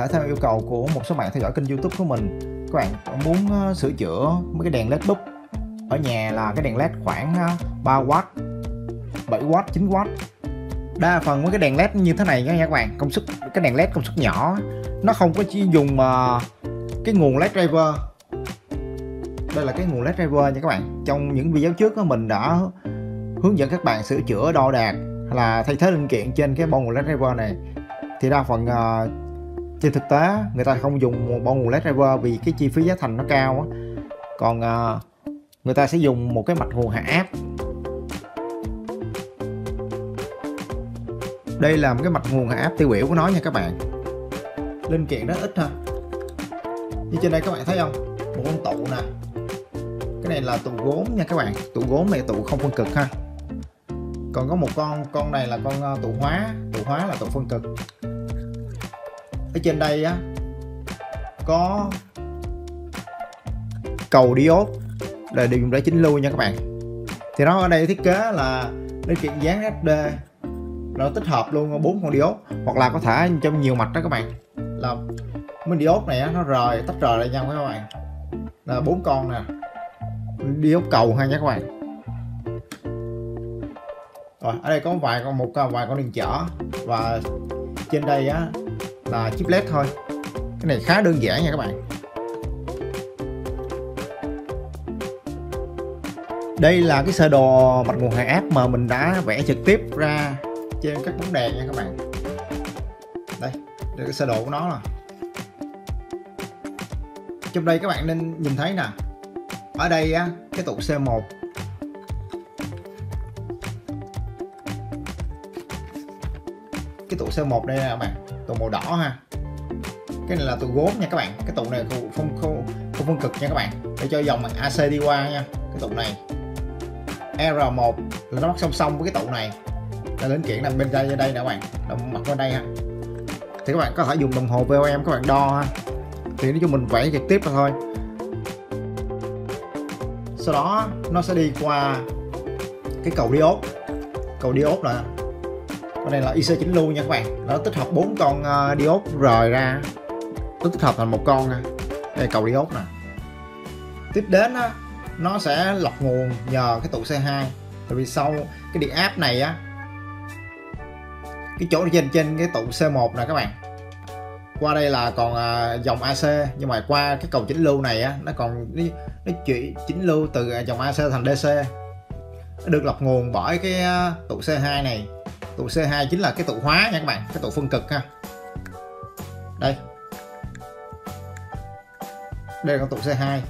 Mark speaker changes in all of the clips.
Speaker 1: thể theo yêu cầu của một số bạn theo dõi kênh youtube của mình. Các bạn muốn ờ, sửa chữa mấy cái đèn led đúc Ở nhà là cái đèn led khoảng 3W 7W, 9W Đa phần mấy cái đèn led như thế này nha các bạn Công suất, cái đèn led công suất nhỏ Nó không có chỉ dùng mà cái nguồn led driver. Đây là cái nguồn led driver nha các bạn. Trong những video trước đó, mình đã hướng dẫn các bạn sửa chữa đo đạc là thay thế linh kiện trên cái bon nguồn led driver này. Thì đa phần uh, trên thực tế, người ta không dùng một bon nguồn led driver vì cái chi phí giá thành nó cao á. Còn à, người ta sẽ dùng một cái mạch nguồn hạ áp đây là một cái mạch nguồn hạ áp tiêu biểu của nó nha các bạn. Linh kiện rất ít ha. Như trên đây các bạn thấy không? Một con tụ nè. Cái này là tụ gốm nha các bạn. Tụ gốm này tụ không phân cực ha. Còn có một con con này là con à, tụ hóa. Tụ hóa là tụ phân cực ở trên đây á có cầu diode là đều dùng để chỉnh lưu nha các bạn. Thì nó ở đây thiết kế là linh kiện dán SD nó tích hợp luôn bốn con diode hoặc là có thể trong nhiều mạch đó các bạn. Là mấy diode này á, nó rời tách rời lại nhau các bạn. Là bốn con nè diode cầu ha nha các bạn. Rồi ở đây có vài con một vài con đường chở. Và trên đây á là chip led thôi. Cái này khá đơn giản nha các bạn. Đây là cái sơ đồ mạch nguồn hàng áp mà mình đã vẽ trực tiếp ra trên các bóng đèn nha các bạn. Đây đây cái sơ đồ của nó là trong đây các bạn nên nhìn thấy nè. Ở đây á, cái tụ C1 cái tụ C1 đây nè các bạn tụ màu đỏ ha. Cái này là tụ gốm nha các bạn. Cái tụ này không không không, không phân cực nha các bạn. Để cho dòng bằng AC đi qua nha cái tụ này. R1 là nó bắt song song với cái tụ này. Là linh kiện nằm bên đây đây nè các bạn. Nằm mặt bên đây ha. Thì các bạn có thể dùng đồng hồ VOM các bạn đo ha. Thì nói chung mình vẽ trực tiếp là thôi. Sau đó nó sẽ đi qua cái cầu diode. Cầu diode là con này là IC chỉnh lưu nha các bạn. Nó tích hợp bốn con ờ, uh, diode rời ra. Nó tích hợp thành một con nha. Đây cầu diode nè. Tiếp đến á, nó sẽ lọc nguồn nhờ cái tụ C2 tại vì sau cái điện áp này á cái chỗ trên trên cái tụ C1 nè các bạn. Qua đây là còn uh, dòng AC nhưng mà qua cái cầu chỉnh lưu này á nó còn nó, nó chuyển chỉnh lưu từ ờ, dòng AC thành DC nó được lọc nguồn bởi cái tụ C2 này tụ C2 chính là cái tụ hóa nha các bạn cái tụ phân cực ha. Đây. Đây là con tụ C2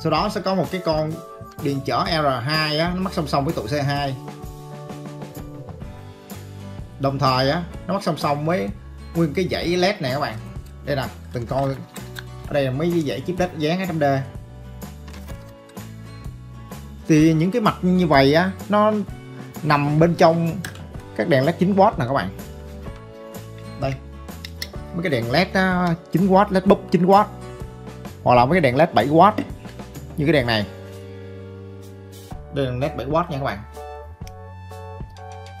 Speaker 1: sau đó sẽ có một cái con điện trở R2 á, nó mắc song song với tụ C2 đồng thời á, nó mắc song song với nguyên cái dãy led này các bạn. Đây nè từng con. Ở đây là mấy cái dãy chip led dán 200D thì những cái mạch như vậy á nó nằm bên trong các đèn led 9W nè các bạn. Đây, mấy cái đèn led 9W led búp 9W hoặc là mấy cái đèn led 7W như cái đèn này. Đây là led 7W nha các bạn.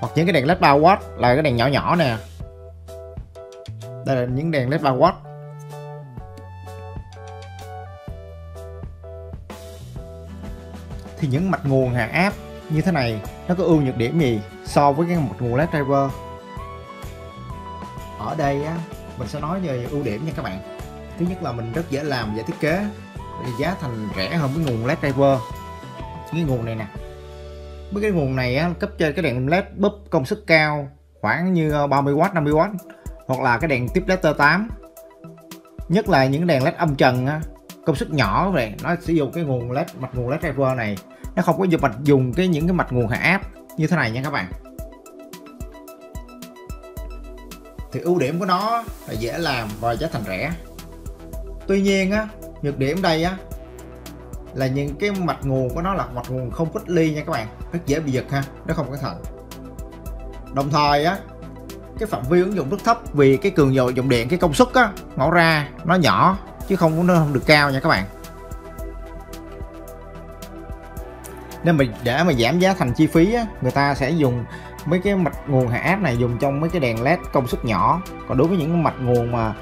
Speaker 1: Hoặc những cái đèn led 3W là cái đèn nhỏ nhỏ nè. Đây là những đèn led 3W thì những mạch nguồn hàng áp như thế này nó có ưu nhược điểm gì so với cái một nguồn led driver? Ở đây á mình sẽ nói về ưu điểm nha các bạn. Thứ nhất là mình rất dễ làm và thiết kế giá thành rẻ hơn với nguồn led driver. Cái nguồn này nè. Với cái nguồn này á, cấp cho cái đèn led búp công suất cao khoảng như ờ, 30W 50W hoặc là cái đèn tiếp led 8 nhất là những đèn led âm trần á, công suất nhỏ vậy nó sử dụng cái nguồn led mặt nguồn led driver này nó không có dùng mạch dùng cái những cái mạch nguồn hạ áp như thế này nha các bạn. Thì ưu điểm của nó là dễ làm và giá thành rẻ. Tuy nhiên á, nhược điểm đây á, là những cái mạch nguồn của nó là mạch nguồn không cách ly nha các bạn. Rất dễ bị giật ha, nó không cẩn thận. Đồng thời á, cái phạm vi ứng dụng rất thấp vì cái cường độ dòng điện, cái công suất á ngõ ra nó nhỏ chứ không nó không được cao nha các bạn. Nên mình để mà giảm giá thành chi phí á, người ta sẽ dùng mấy cái mạch nguồn hạ áp này dùng trong mấy cái đèn led công suất nhỏ. Còn đối với những mạch nguồn mà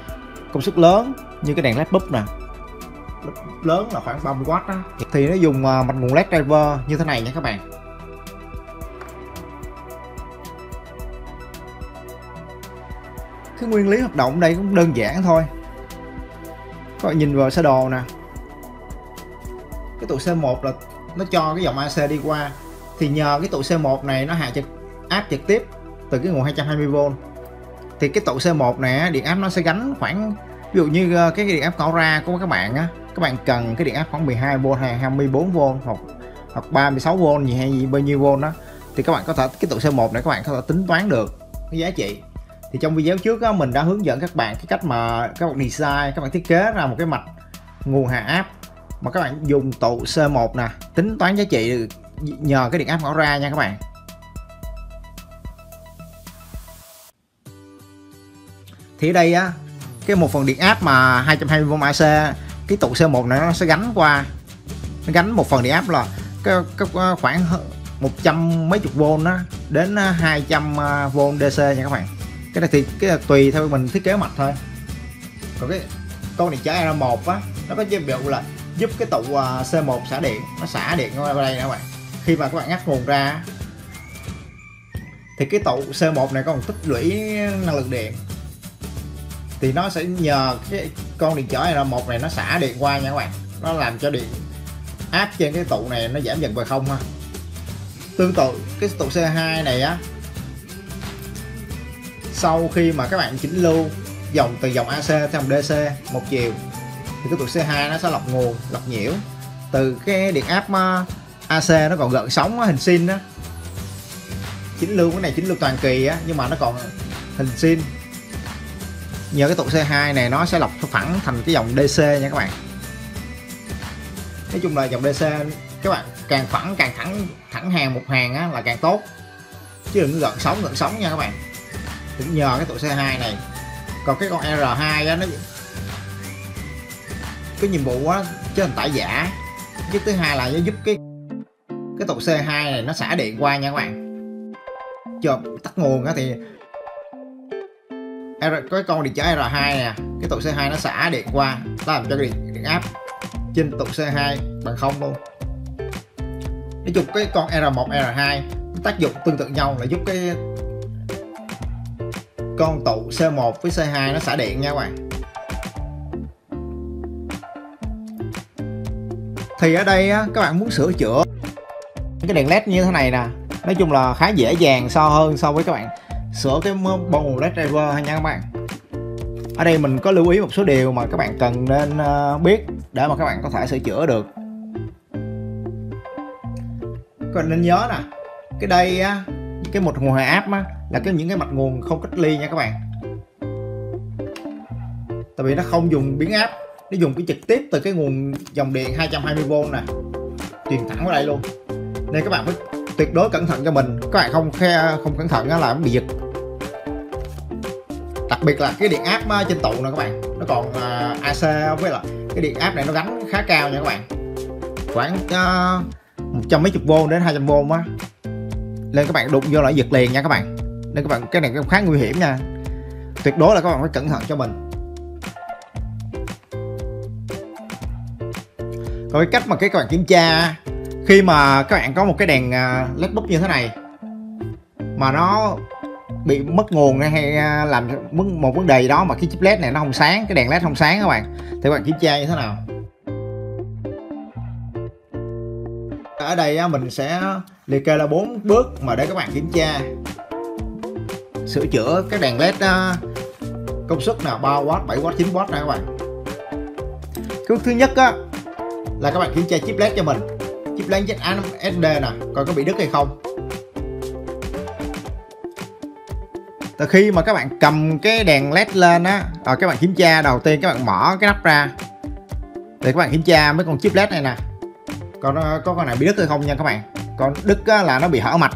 Speaker 1: công suất lớn như cái đèn led búp nè lớn là khoảng 30W đó thì nó dùng à, mạch nguồn led driver như thế này nha các bạn. Cái nguyên lý hoạt động đây cũng đơn giản thôi. Các bạn nhìn vào sơ đồ nè. Cái tụ C1 là nó cho cái dòng AC đi qua thì nhờ cái tụ C1 này nó hạ trực áp trực tiếp từ cái nguồn 220V thì cái tụ C1 này điện áp nó sẽ gánh khoảng ví dụ như ờ, cái điện áp cỏ ra của các bạn á các bạn cần cái điện áp khoảng 12V hay 24V hoặc hoặc 36V gì hay gì bao nhiêu V đó thì các bạn có thể cái tụ C1 này các bạn có thể tính toán được cái giá trị. Thì trong video trước á, mình đã hướng dẫn các bạn cái cách mà các bạn design các bạn thiết kế ra một cái mạch nguồn hạ áp mà các bạn dùng tụ C1 nè tính toán giá trị nhờ cái điện áp nó ra nha các bạn. Thì ở đây á cái một phần điện áp mà 220V AC cái tụ C1 này nó sẽ gánh qua nó gánh một phần điện áp là cái, cái khoảng 100 mấy chục V đó đến à, 200V à, DC nha các bạn. Cái này thì cái này tùy theo mình thiết kế mạch thôi. Còn cái con điện trở R1 á nó có chế biểu là giúp cái tụ à, C1 xả điện. Nó xả điện qua đây nè các bạn. Khi mà các bạn ngắt nguồn ra, thì cái tụ C1 này còn tích lũy năng lượng điện. Thì nó sẽ nhờ cái con điện trở R1 này nó xả điện qua nha các bạn. Nó làm cho điện áp trên cái tụ này nó giảm dần về không ha. Tương tự, cái tụ C2 này á, sau khi mà các bạn chỉnh lưu dòng từ dòng AC sang dòng DC một chiều thì cái tụ C2 nó sẽ lọc nguồn lọc nhiễu. Từ cái điện áp ờ, AC nó còn gợn sóng ờ, hình sin đó. Chính lưu cái này chính lưu toàn kỳ á nhưng mà nó còn hình sin. Nhờ cái tụ C2 này nó sẽ lọc phẳng thành cái dòng DC nha các bạn. Nói chung là dòng DC các bạn càng phẳng càng thẳng thẳng hàng một hàng á, là càng tốt. Chứ đừng gợn sóng gợn sóng nha các bạn. Cũng nhờ cái tụ C2 này. Còn cái con R2 á nó cái nhiệm vụ á chứ thành tải giả. Chứ thứ hai là nó giúp cái cái tụ C2 này nó xả điện qua nha các bạn. Chờ tắt nguồn á thì R, có con điện trở R2 nè cái tụ C2 nó xả điện qua nó làm cho cái điện, điện áp trên tụ C2 bằng không luôn. Nói chung cái con R1 R2 tác dụng tương tự nhau là giúp cái con tụ C1 với C2 nó xả điện nha các bạn. Thì ở đây á, các bạn muốn sửa chữa cái đèn led như thế này nè nói chung là khá dễ dàng so hơn so với các bạn sửa cái bông led driver ha nha các bạn. Ở đây mình có lưu ý một số điều mà các bạn cần nên ờ, biết để mà các bạn có thể sửa chữa được. Các bạn nên nhớ nè cái đây á cái một nguồn hạ áp á là cái những cái mạch nguồn không cách ly nha các bạn. Tại vì nó không dùng biến áp nó dùng cái trực tiếp từ cái nguồn dòng điện 220V nè. Truyền thẳng vào đây luôn. Nên các bạn phải tuyệt đối cẩn thận cho mình. Các bạn không khe không cẩn thận là bị giật. Đặc biệt là cái điện áp ờ, trên tụ nè các bạn. Nó còn uh, AC với là cái điện áp này nó gắn khá cao nha các bạn. Khoảng ờ, một trăm mấy chục v đến 200 v á. Nên các bạn đụng vô là giật liền nha các bạn. Nên các bạn cái này cũng khá nguy hiểm nha. Tuyệt đối là các bạn phải cẩn thận cho mình. Còn cái cách mà cái các bạn kiểm tra khi mà các bạn có một cái đèn à, led bút như thế này, mà nó bị mất nguồn hay à, làm một vấn đề gì đó mà cái chip led này nó không sáng, cái đèn led không sáng các bạn, thì các bạn kiểm tra như thế nào? Ở đây mình sẽ liệt kê là bốn bước mà để các bạn kiểm tra. Sửa chữa cái đèn led à, công suất nào 3W 7W 9W này các bạn. Cái bước thứ nhất á là các bạn kiểm tra chip led cho mình. Chip led SD nè coi có bị đứt hay không. Từ khi mà các bạn cầm cái đèn led lên á rồi các bạn kiểm tra đầu tiên các bạn mở cái nắp ra. Để các bạn kiểm tra mấy con chip led này nè. Còn có con này bị đứt hay không nha các bạn. Còn đứt á, là nó bị hở mạch.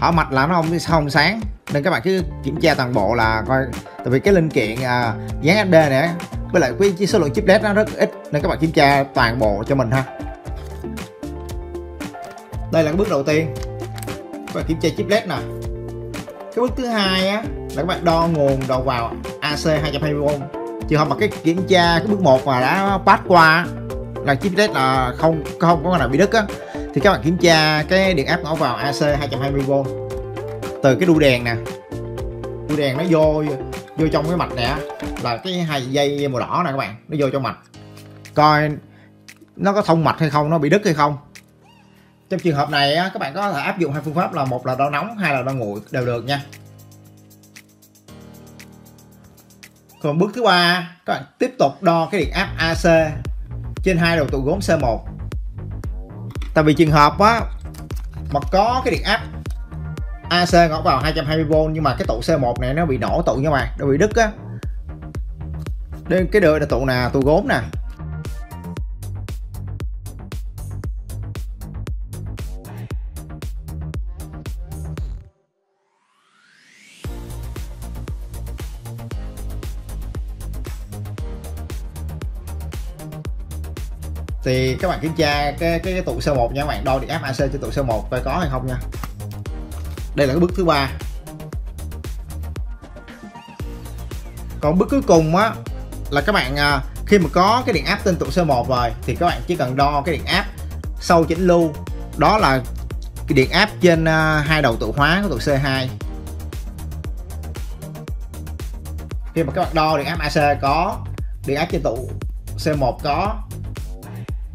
Speaker 1: Hở mạch là nó không không sáng. Nên các bạn cứ kiểm tra toàn bộ là coi. Tại vì cái linh kiện à, dán SD này với lại cái số lượng chip led nó rất ít nên các bạn kiểm tra toàn bộ cho mình ha. Đây là cái bước đầu tiên. Các bạn kiểm tra chip led nè. Cái bước thứ hai á, là các bạn đo nguồn đầu vào AC 220V trường hợp mà cái kiểm tra cái bước 1 mà đã pass qua là chip led là không không có nào bị đứt á, thì các bạn kiểm tra cái điện áp ngõ vào AC 220V từ cái đu đèn nè. Đu đèn nó vô vô trong cái mạch này á là cái hai dây màu đỏ này các bạn nó vô trong mạch. Coi nó có thông mạch hay không nó bị đứt hay không. Trong trường hợp này á, các bạn có thể áp dụng hai phương pháp là một là đo nóng hai là đo nguội đều được nha. Còn bước thứ ba các bạn tiếp tục đo cái điện áp AC trên hai đầu tụ gốm C1 tại vì trường hợp á mà có cái điện áp AC ngõ vào 220V nhưng mà cái tụ C1 này nó bị nổ tụ nha bạn nó bị đứt á. Đây cái đời là tụ nè tụ gốm nè. Thì các bạn kiểm tra cái cái, cái tụ C1 nha các bạn đo điện áp AC cho tụ C1 coi có hay không nha đây là cái bước thứ ba. Còn bước cuối cùng á, là các bạn à, khi mà có cái điện áp trên tụ C1 rồi, thì các bạn chỉ cần đo cái điện áp sau chỉnh lưu. Đó là cái điện áp trên à, hai đầu tụ hóa của tụ C2 khi mà các bạn đo điện áp AC có, điện áp trên tụ C1 có,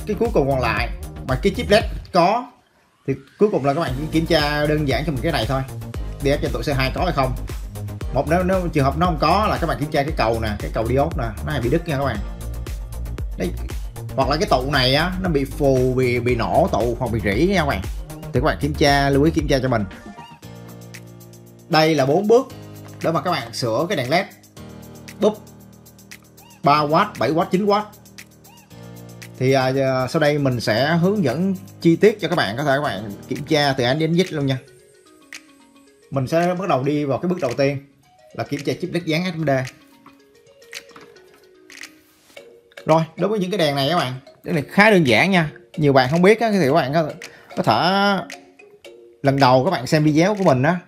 Speaker 1: cái cuối cùng còn lại mà cái chip led có thì cuối cùng là các bạn chỉ kiểm tra đơn giản cho mình cái này thôi. DF trên tụ C2 có hay không? Một nếu, nếu trường hợp nó không có là các bạn kiểm tra cái cầu nè cái cầu diode nè nó hay bị đứt nha các bạn. Đấy hoặc là cái tụ này á nó bị phù bị bị nổ tụ hoặc bị rỉ nha các bạn. Thì các bạn kiểm tra lưu ý kiểm tra cho mình. Đây là bốn bước để mà các bạn sửa cái đèn led. Búp 3W 7W 9W thì à, sau đây mình sẽ hướng dẫn chi tiết cho các bạn có thể các bạn kiểm tra từ A đến Z luôn nha. Mình sẽ bắt đầu đi vào cái bước đầu tiên là kiểm tra chip led dán SMD rồi đối với những cái đèn này các bạn cái này khá đơn giản nha. Nhiều bạn không biết á, thì các bạn có, có thể lần đầu các bạn xem video của mình á.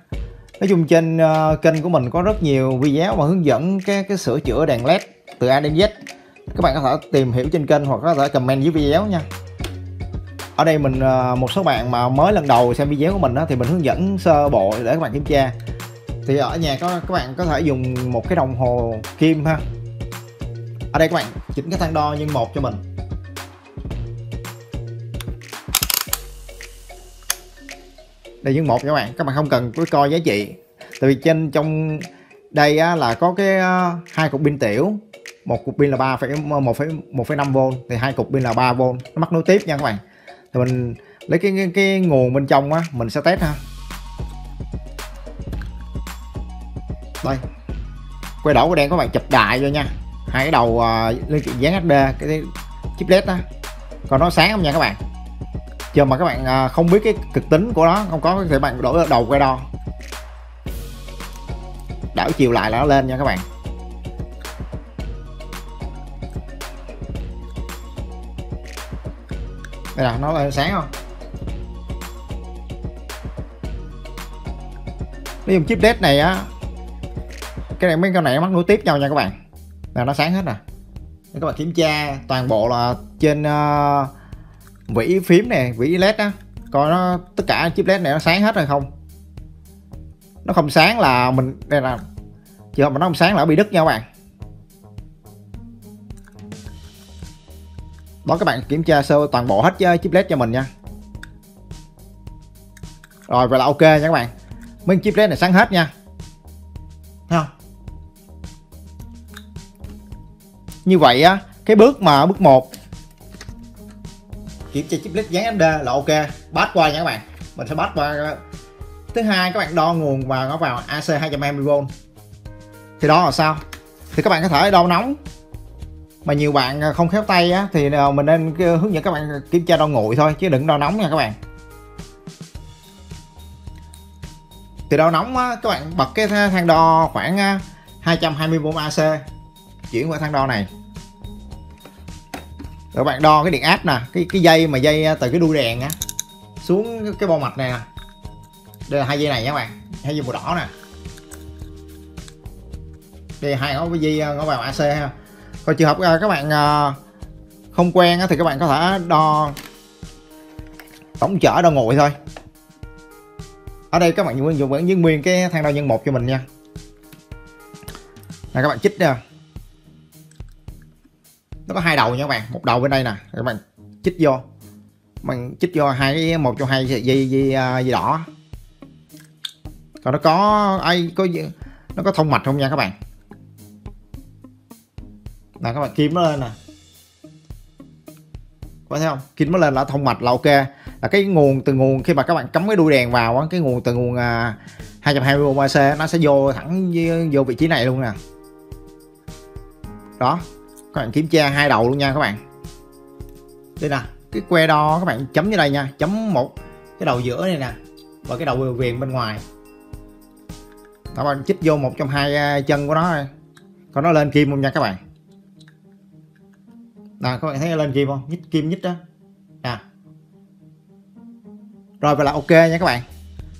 Speaker 1: Nói chung trên uh, kênh của mình có rất nhiều video mà hướng dẫn cái cái sửa chữa đèn led từ A đến Z. Các bạn có thể tìm hiểu trên kênh hoặc có thể comment dưới video nha ở đây mình ờ, một số bạn mà mới lần đầu xem video của mình đó, thì mình hướng dẫn sơ bộ để các bạn kiểm tra. Thì ở nhà có các bạn có thể dùng một cái đồng hồ kim ha. Ở đây các bạn chỉnh cái thang đo nhân một cho mình. Đây nhân một các bạn các bạn không cần cứ coi giá trị. Tại vì trên trong đây á, là có cái ờ, hai cục pin tiểu. Một cục pin là ba phẩy một phẩy một phẩy năm v thì hai cục pin là 3 v nó mắc nối tiếp nha các bạn thì mình lấy cái, cái cái nguồn bên trong á mình sẽ test ha. Đây. Quay đổ cái đen các bạn chụp đại vô nha. Hai cái đầu à, uh, liên kiện dán HD cái chip led đó còn nó sáng không nha các bạn? Chờ mà các bạn uh, không biết cái cực tính của nó không có thì bạn đổi đầu quay đo. Đảo chiều lại là nó lên nha các bạn. Đây là nó là sáng không? Nó dùng chip led này á cái này mấy con này mắc nối tiếp nhau nha các bạn. Là nó sáng hết nè. Các bạn kiểm tra toàn bộ là trên ờ, uh, vĩ phím này vĩ led á. Coi nó tất cả chip led này nó sáng hết hay không? Nó không sáng là mình đây là trường hợp mà nó không sáng là nó bị đứt nha các bạn. Đó các bạn kiểm tra sơ toàn bộ hết ờ, chip led cho mình nha. Rồi, vậy là ok nha các bạn. Mấy chip led này sáng hết nha. Thấy không? Như vậy á, cái bước mà bước 1 kiểm tra chip led dán MD là ok. Bắt qua nha các bạn. Mình sẽ bắt qua ờ, thứ hai các bạn đo nguồn và nó vào AC 220V thì đó là sao? Thì các bạn có thể đo nóng mà nhiều bạn à, không khéo tay á thì à, mình nên à, hướng dẫn các bạn kiểm tra đo nguội thôi chứ đừng đo nóng nha các bạn. Thì đo nóng á, các bạn bật cái thang đo khoảng 224 AC chuyển qua thang đo này. Rồi bạn đo cái điện áp nè cái cái dây mà dây từ cái đuôi đèn á xuống cái bo mạch này nè. Đây là hai dây này nha các bạn hai dây màu đỏ nè. Đây hai ngõ cái dây ngõ vào AC ha còn trường hợp à, các bạn à, không quen thì các bạn có thể đo tổng chở đo nguội thôi. Ở đây các bạn dùng dùng vẫn giữ nguyên cái thang đo nhân một cho mình nha. Này các bạn chích nè. Nó có hai đầu nha các bạn một đầu bên đây nè các bạn chích vô. Mình chích vô hai cái một trong hai dây dây, dây, à, dây đỏ. Còn nó có ai có nó có thông mạch không nha các bạn? Nè các bạn kiếm nó lên nè. Có thấy không? Kín nó lên là thông mạch là ok. Là cái nguồn từ nguồn khi mà các bạn cắm cái đuôi đèn vào á cái nguồn từ nguồn à, 220 AC nó sẽ vô thẳng vô vị trí này luôn nè. Đó các bạn kiểm tra hai đầu luôn nha các bạn. Đây nè cái que đo các bạn chấm dưới đây nha chấm một cái đầu giữa này nè và cái đầu viền bên ngoài. Các bạn chích vô một trong hai à, chân của nó thôi. Còn nó lên kim luôn nha các bạn nè các bạn thấy lên kim không? Nhích kim nhích đó. Nè rồi vậy là ok nha các bạn.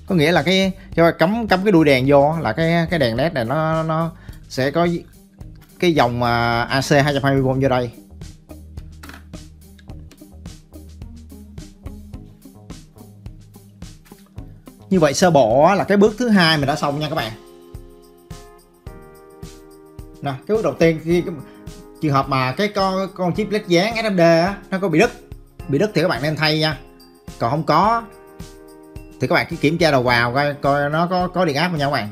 Speaker 1: Có nghĩa là cái cho cắm cắm cái đuôi đèn vô là cái cái đèn led này nó nó sẽ có cái dòng à, AC 220V vô đây. Như vậy sơ bộ là cái bước thứ hai mình đã xong nha các bạn. Nè cái bước đầu tiên khi trường hợp mà cái con con chip led dán SMD á, nó có bị đứt bị đứt thì các bạn nên thay nha. Còn không có, thì các bạn cứ kiểm tra đầu vào, coi coi nó có có điện áp không nha các bạn.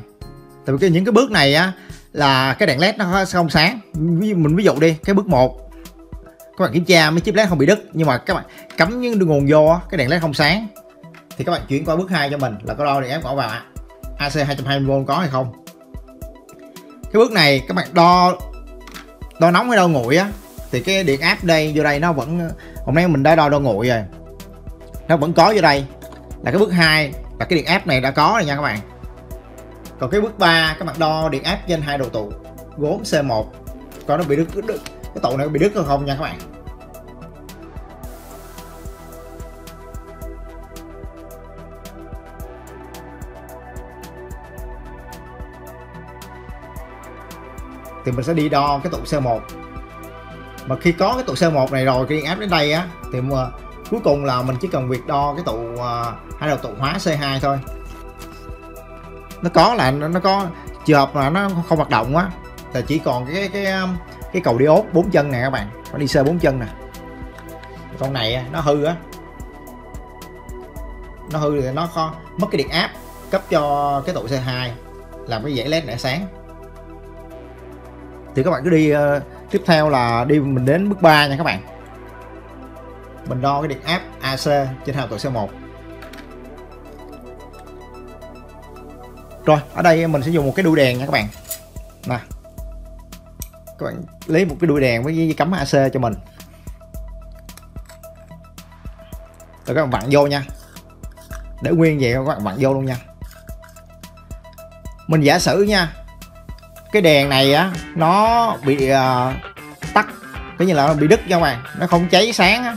Speaker 1: Tại vì cái, những cái bước này á, là cái đèn led nó không sáng. Mình ví dụ đi, cái bước 1 các bạn kiểm tra mấy chip led không bị đứt, nhưng mà các bạn cắm những nguồn vô cái đèn led không sáng. Thì các bạn chuyển qua bước 2 cho mình, là có đo điện áp bỏ vào AC 220V có hay không. Cái bước này các bạn đo đo nóng hay đo nguội á thì cái điện áp đây vô đây nó vẫn hôm nay mình đã đo đo nguội rồi. Nó vẫn có vô đây là cái bước 2 là cái điện áp này đã có rồi nha các bạn. Còn cái bước 3 các bạn đo điện áp trên hai đầu tụ gốm C1 coi nó bị đứt, đứt cái tụ này bị đứt hay không nha các bạn. Thì mình sẽ đi đo cái tụ C1 mà khi có cái tụ C1 này rồi cái điện áp đến đây á thì mà cuối cùng là mình chỉ cần việc đo cái tụ uh, hai đầu tụ hóa C2 thôi. Nó có là nó, nó có trường hợp là nó không hoạt động á là chỉ còn cái cái cái, cái cầu diode bốn chân nè các bạn nó đi xe bốn chân nè. Con này nó hư á. Nó hư thì nó khó, mất cái điện áp cấp cho cái tụ C2 làm cái dãy led để sáng thì các bạn cứ đi uh, tiếp theo là đi mình đến bước 3 nha các bạn. Mình đo cái điện áp AC trên hào tụ C1 rồi ở đây mình sẽ dùng một cái đuôi đèn nha các bạn. Nè. Các bạn lấy một cái đuôi đèn với dây cắm AC cho mình. Rồi các bạn vặn vô nha. Để nguyên vậy các bạn vặn vô luôn nha. Mình giả sử nha cái đèn này á nó bị uh, tắt coi như là nó bị đứt nha các bạn nó không cháy sáng á.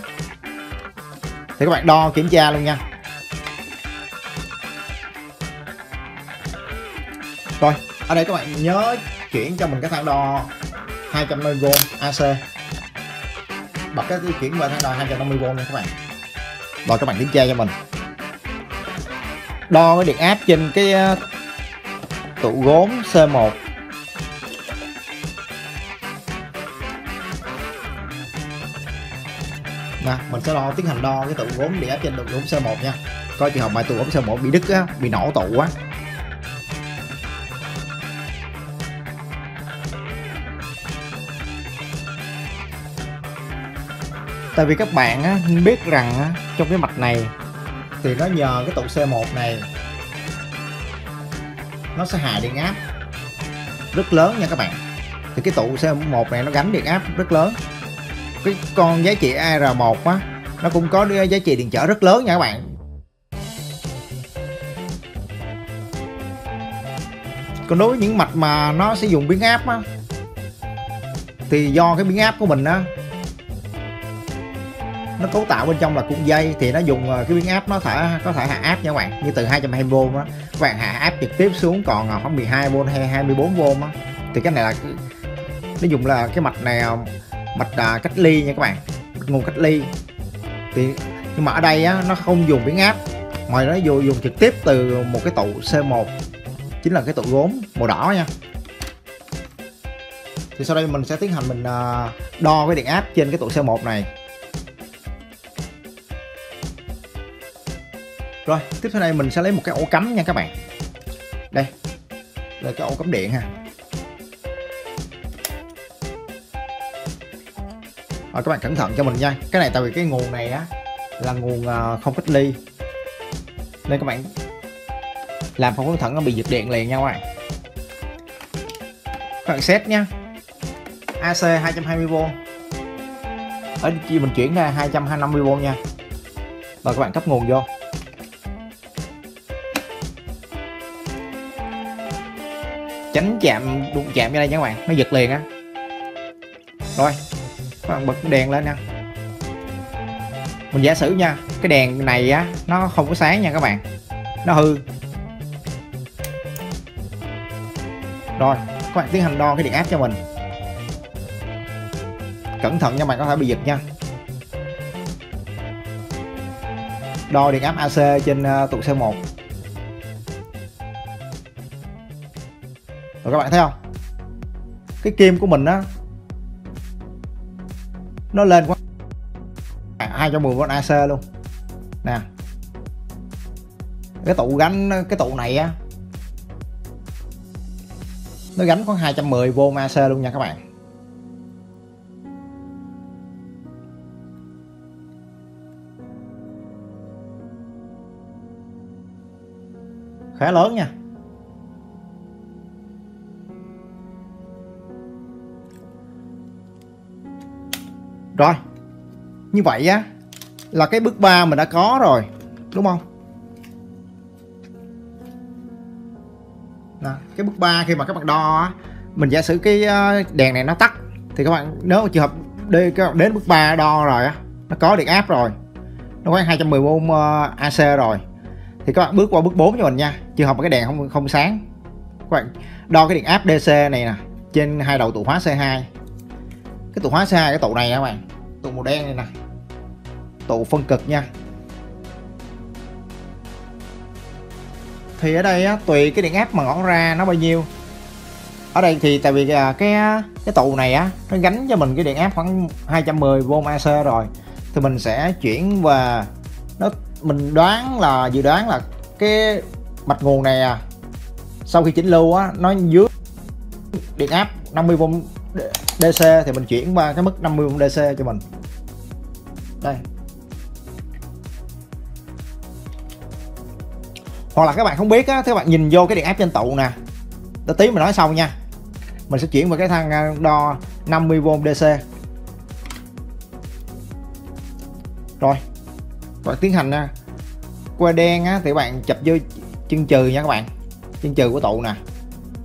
Speaker 1: Thì các bạn đo kiểm tra luôn nha. Rồi ở đây các bạn nhớ chuyển cho mình cái thang đo 250V AC bật cái chuyển qua thang đo 250V nha các bạn. Rồi các bạn kiểm tra cho mình. Đo cái điện áp trên cái ờ, tủ tụ gốm C1 nè mình sẽ đo tiến hành đo cái tụ gốm đĩa áp trên tụ gốm C1 nha. Coi trường hợp mà tụ gốm C1 bị đứt á bị nổ tụ á tại vì các bạn á, biết rằng á, trong cái mạch này thì nó nhờ cái tụ C1 này nó sẽ hạ điện áp rất lớn nha các bạn. Thì cái tụ C1 này nó gánh điện áp rất lớn cái con giá trị AR1 á, nó cũng có giá trị điện trở rất lớn nha các bạn. Còn đối với những mạch mà nó sử dụng biến áp á, thì do cái biến áp của mình á, nó cấu tạo bên trong là cuộn dây, thì nó dùng ờ, cái biến áp nó thể có thể hạ áp nha các bạn, như từ 220V á. Các bạn hạ áp trực tiếp xuống còn ờ, khoảng 12V hay 24V á, thì cái này là nó dùng là cái mạch này ờ, mạch à, cách ly nha các bạn. Nguồn cách ly. Thì nhưng mà ở đây á, nó không dùng biến áp mà nó dùng, dùng trực tiếp từ một cái tụ C1 chính là cái tụ gốm màu đỏ nha. Thì sau đây mình sẽ tiến hành mình à, đo cái điện áp trên cái tụ C1 này. Rồi tiếp theo đây mình sẽ lấy một cái ổ cắm nha các bạn. Đây là cái ổ cắm điện ha. Rồi các bạn cẩn thận cho mình nha. Cái này tại vì cái nguồn này á là nguồn ờ, không cách ly. Nên các bạn làm không cẩn thận nó bị giật điện liền nha các bạn. Các bạn set nha. AC 220V ở chi mình chuyển ra 250V nha. Và các bạn cấp nguồn vô. Tránh chạm đụng chạm vô đây nha các bạn. Nó giật liền á. Rồi bạn bật đèn lên nha mình giả sử nha, cái đèn này á, nó không có sáng nha các bạn. Nó hư. Rồi, các bạn tiến hành đo cái điện áp cho mình. Cẩn thận nha, bạn có thể bị giật nha. Đo điện áp AC trên ờ, tụ C1 rồi các bạn thấy không? Cái kim của mình á nó lên quá 210V AC luôn. Nè. Cái tụ gánh, cái tụ này á, nó gánh có 210V AC luôn nha các bạn. Khá lớn nha. Rồi. Như vậy á là cái bước 3 mình đã có rồi đúng không? Nè, cái bước 3 khi mà các bạn đo á mình giả sử cái ờ, đèn này nó tắt thì các bạn nếu trường hợp đi các bạn đến bước 3 đo rồi á nó có điện áp rồi nó khoảng 210V ờ, AC rồi thì các bạn bước qua bước 4 cho mình nha. Trường hợp mà cái đèn không không sáng các bạn đo cái điện áp DC này nè trên hai đầu tụ hóa C2 cái tụ hóa xa cái tụ này các bạn? Tụ màu đen này nè. Tụ phân cực nha. Thì ở đây á, tùy cái điện áp mà ngõ ra nó bao nhiêu. Ở đây thì tại vì à, cái à, cái tụ này á nó gánh cho mình cái điện áp khoảng 210V AC rồi. Thì mình sẽ chuyển và nó mình đoán là dự đoán là cái mạch nguồn này à sau khi chỉnh lưu á nó dưới điện áp 50V DC thì mình chuyển qua cái mức 50V DC cho mình. Đây. Hoặc là các bạn không biết á các bạn nhìn vô cái điện áp trên tụ nè. Tí tí mình nói sau nha. Mình sẽ chuyển vào cái thang ờ, đo 50V DC rồi. Bạn tiến hành nha que đen á, thì các bạn chập vô chân trừ nha các bạn. Chân trừ của tụ nè.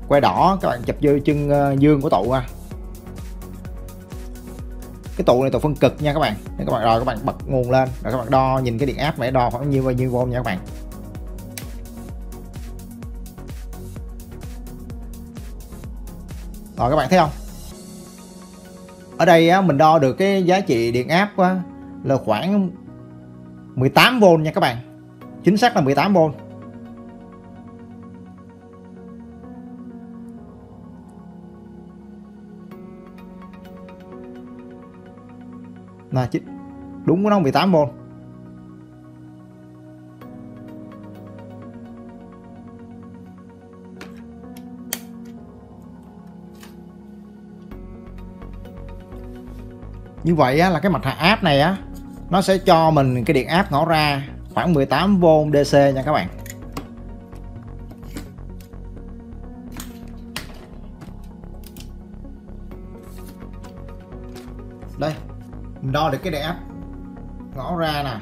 Speaker 1: Que đỏ các bạn chập vô chân ờ, dương của tụ nha cái tụ này tụ phân cực nha các bạn. Để các bạn rồi các bạn bật nguồn lên. Rồi các bạn đo nhìn cái điện áp để đo khoảng nhiêu bao nhiêu v nha các bạn. Rồi các bạn thấy không? Ở đây á, mình đo được cái giá trị điện áp á, là khoảng 18V nha các bạn. Chính xác là 18V là đúng của nó 18V như vậy á, là cái mặt hạ áp này á nó sẽ cho mình cái điện áp nó ra khoảng 18V DC nha các bạn. Đo được cái đẹp. Ngõ ra nè.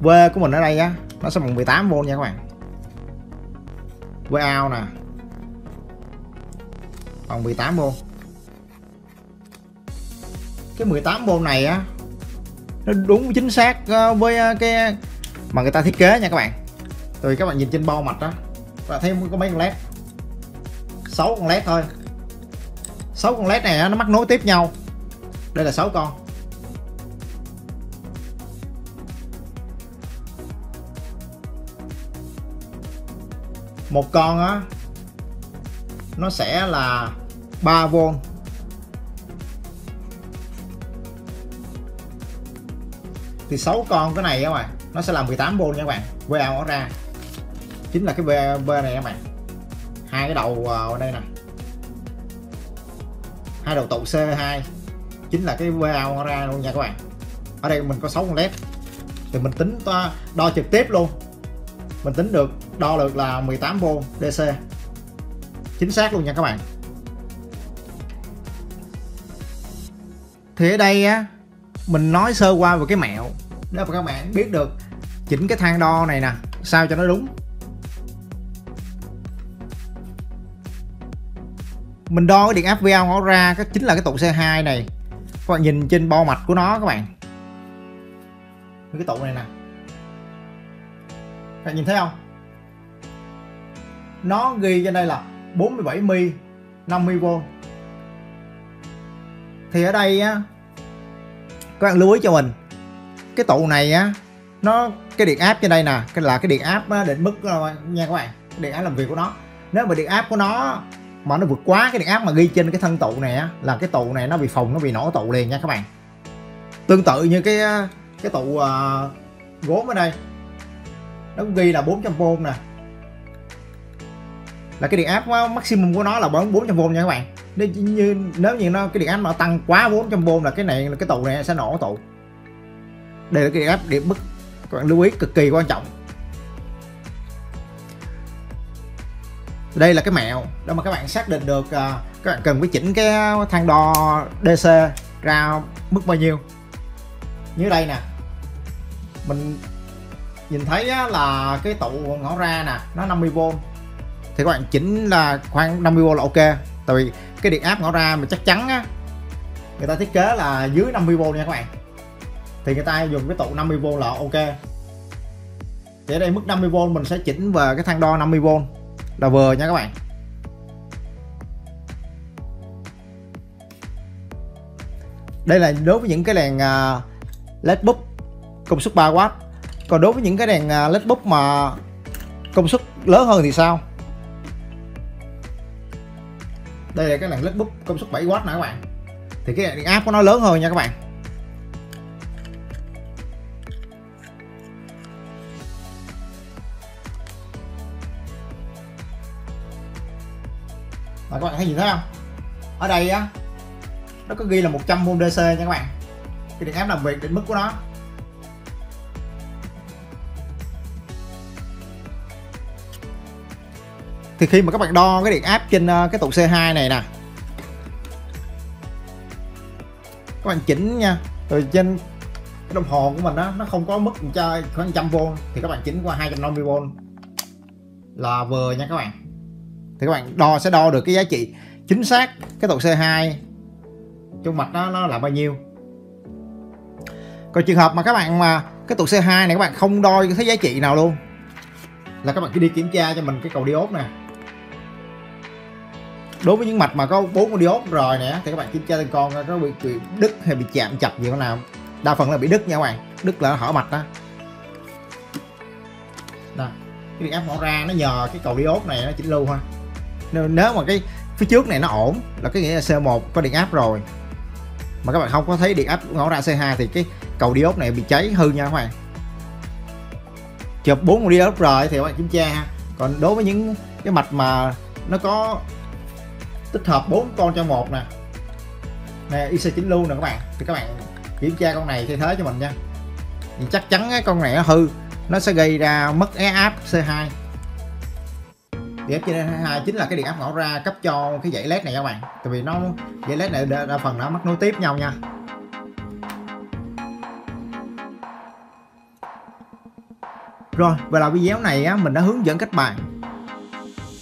Speaker 1: V của mình ở đây á, nó sẽ bằng 18V nha các bạn. V out nè. Bằng 18V cái 18V này á, nó đúng chính xác ờ, với ờ, cái mà người ta thiết kế nha các bạn. Rồi các bạn nhìn trên bao mạch đó và thấy có mấy con led? 6 con led thôi. 6 con led này nó mắc nối tiếp nhau đây là 6 con. Một con á, nó sẽ là 3V thì 6 con cái này các bạn, nó sẽ là 18V nha các bạn. VA nó ra. Chính là cái VB này các bạn. Hai cái đầu à, ở đây nè. Hai đầu tụ C2 chính là cái VAO nó ra luôn nha các bạn. Ở đây mình có 6 con led thì mình tính đo, đo trực tiếp luôn. Mình tính được đo được là 18V DC chính xác luôn nha các bạn. Thì ở đây á mình nói sơ qua về cái mẹo. Để mà các bạn biết được chỉnh cái thang đo này nè sao cho nó đúng. Mình đo cái điện áp VO nó ra cái chính là cái tụ C2 này các bạn nhìn trên bo mạch của nó các bạn. Cái tụ này nè. Các bạn nhìn thấy không? Nó ghi trên đây là 47 mi 50V thì ở đây á, các bạn lưu ý cho mình, cái tụ này á, nó, cái điện áp trên đây nè, cái là cái điện áp định mức ờ, nha các bạn, điện áp làm việc của nó. Nếu mà điện áp của nó mà nó vượt quá cái điện áp mà ghi trên cái thân tụ này á là cái tụ này nó bị phồng nó bị nổ tụ liền nha các bạn. Tương tự như cái cái tụ uh, gốm ở đây. Nó ghi là 400V nè. Là cái điện áp maximum của nó là 400V nha các bạn. Nếu như nếu như nó cái điện áp mà tăng quá 400V là cái này là cái tụ này sẽ nổ tụ. Đây là cái điện áp điểm bức các bạn lưu ý cực kỳ quan trọng. Đây là cái mẹo để mà các bạn xác định được uh, các bạn cần phải chỉnh cái thang đo DC ra mức bao nhiêu. Như đây nè. Mình nhìn thấy là cái tụ ngõ ra nè nó 50V thì các bạn chỉnh là khoảng 50V là ok. Tại vì cái điện áp ngõ ra mà chắc chắn á người ta thiết kế là dưới 50V nha các bạn. Thì người ta dùng cái tụ 50V là ok. Thì ở đây mức 50V mình sẽ chỉnh về cái thang đo 50V là vừa nha các bạn. Đây là đối với những cái đèn à, led búp công suất 3W còn đối với những cái đèn à, led búp mà công suất lớn hơn thì sao? Đây là cái đèn led búp công suất 7W nè các bạn. Thì cái điện áp của nó lớn hơn nha các bạn. Và các bạn thấy gì thấy không? Ở đây á, nó có ghi là 100V DC nha các bạn. Cái điện áp làm việc định mức của nó. Thì khi mà các bạn đo cái điện áp trên ờ, cái tụ C2 này nè. Các bạn chỉnh nha rồi trên cái đồng hồ của mình đó nó không có mức cho khoảng trăm v thì các bạn chỉnh qua 250V là vừa nha các bạn thì các bạn đo sẽ đo được cái giá trị chính xác cái tụ C2 trong mạch đó nó là bao nhiêu. Còn trường hợp mà các bạn mà cái tụ C2 này các bạn không đo thấy giá trị nào luôn là các bạn cứ đi kiểm tra cho mình cái cầu diode nè. Đối với những mạch mà có bốn con diode rồi nè thì các bạn kiểm tra từng con có bị, bị đứt hay bị chạm chập gì con nào. Đa phần là bị đứt nha các bạn đứt là hở mạch đó. Nè cái điện áp nó ra nó nhờ cái cầu diode này nó chỉnh lưu ha nếu, nếu mà cái phía trước này nó ổn là cái nghĩa là C1 có điện áp rồi. Mà các bạn không có thấy điện áp ngõ ra C2 thì cái cầu diode này bị cháy hư nha các bạn. Chụp bốn con diode rồi thì các bạn kiểm tra. Còn đối với những cái mạch mà nó có tích hợp bốn con cho một nè. Nè IC9 lưu nè các bạn. Thì các bạn kiểm tra con này thay thế cho mình nha. Thì chắc chắn cái con này nó hư nó sẽ gây ra mất áp C2 điện áp trên hai chính là cái điện áp ngõ ra cấp cho cái dãy led này các bạn. Tại vì nó dãy led này đa, đa phần nó mắc nối tiếp nhau nha. Rồi và là video này á, mình đã hướng dẫn các bạn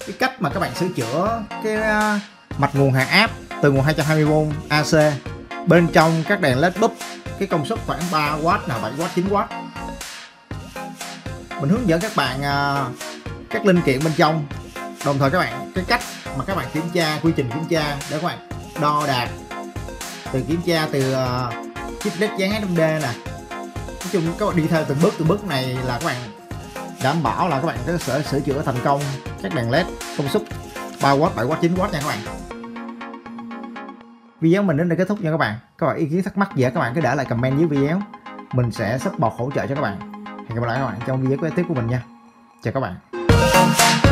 Speaker 1: cái cách mà các bạn sửa chữa cái uh, mạch nguồn hạ áp từ nguồn 220V AC bên trong các đèn led búp cái công suất khoảng 3W là 7W 9W mình hướng dẫn các bạn uh, các linh kiện bên trong đồng thời các bạn cái cách mà các bạn kiểm tra quy trình kiểm tra để các bạn đo đạc. Từ kiểm tra từ ờ, uh, chip led dán HMD nè. Nói chung các bạn đi theo từng bước từng bước này là các bạn đảm bảo là các bạn có sẽ sửa chữa thành công các đèn led công suất 3W 7W 9W nha các bạn. Video mình đến đây kết thúc nha các bạn. Các bạn ý kiến thắc mắc gì các bạn cứ để lại comment dưới video. Mình sẽ support hỗ trợ cho các bạn. Hẹn gặp lại các bạn trong video tiếp của mình nha. Chào các bạn.